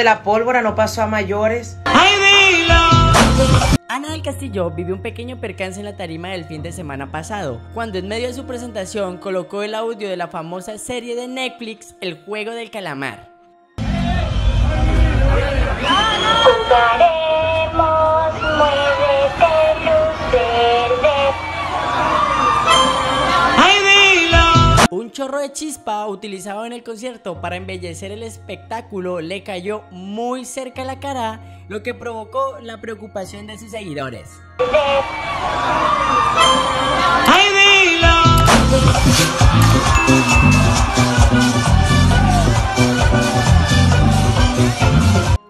de la pólvora no pasó a mayores. Ana del Castillo vivió un pequeño percance en la tarima del fin de semana pasado, cuando en medio de su presentación colocó el audio de la famosa serie de Netflix El Juego del Calamar. Chorro de chispa utilizado en el concierto para embellecer el espectáculo le cayó muy cerca a la cara, lo que provocó la preocupación de sus seguidores.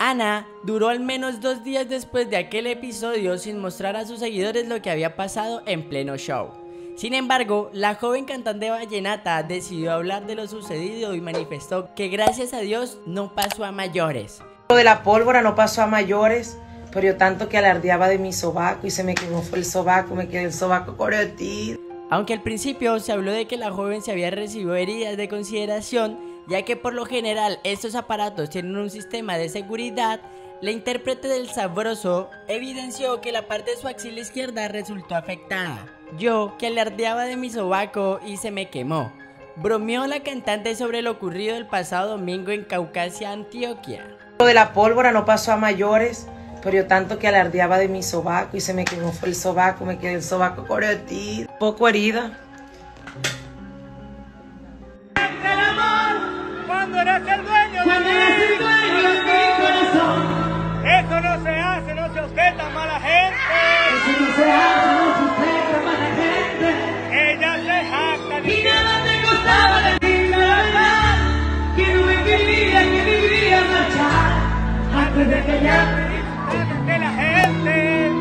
Ana duró al menos dos días después de aquel episodio sin mostrar a sus seguidores lo que había pasado en pleno show. Sin embargo, la joven cantante vallenata decidió hablar de lo sucedido y manifestó que gracias a Dios no pasó a mayores. Lo de la pólvora no pasó a mayores, pero yo tanto que alardeaba de mi sobaco y se me quemó fue el sobaco, me quedé el sobaco corretido. Aunque al principio se habló de que la joven se había recibido heridas de consideración, ya que por lo general estos aparatos tienen un sistema de seguridad, la intérprete del sabroso evidenció que la parte de su axila izquierda resultó afectada. Yo, que alardeaba de mi sobaco y se me quemó. Bromeó la cantante sobre lo ocurrido el pasado domingo en Caucasia, Antioquia. Lo de la pólvora no pasó a mayores, pero yo tanto que alardeaba de mi sobaco y se me quemó fue el sobaco, me quedé el sobaco corretido, poco herida.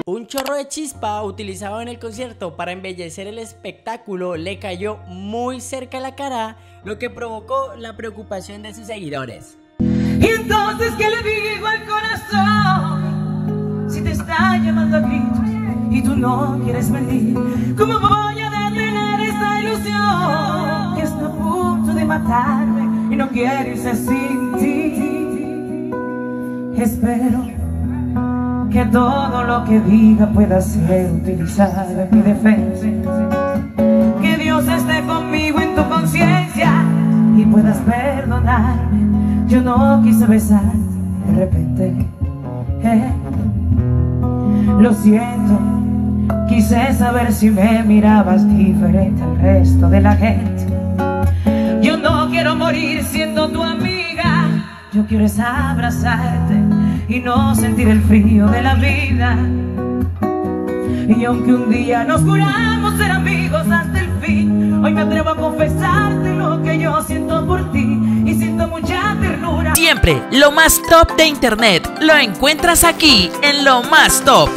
Un chorro de chispa utilizado en el concierto para embellecer el espectáculo le cayó muy cerca la cara, lo que provocó la preocupación de sus seguidores. Y entonces, ¿qué le digo al corazón? Si te está llamando a gritos y tú no quieres venir, ¿cómo voy a detener esta ilusión que está a punto de matarme y no quiere irse ti? Espero que todo lo que diga pueda ser utilizado en mi defensa. Que Dios esté conmigo en tu conciencia y puedas perdonarme. Yo no quise besar de repente. eh. Lo siento, quise saber si me mirabas diferente al resto de la gente. Yo no quiero morir siendo tu amiga. Yo quiero es abrazarte y no sentir el frío de la vida. Y aunque un día nos juramos ser amigos hasta el fin, hoy me atrevo a confesarte lo que yo siento por ti y siento mucha ternura. Siempre lo más top de internet lo encuentras aquí en lo más top.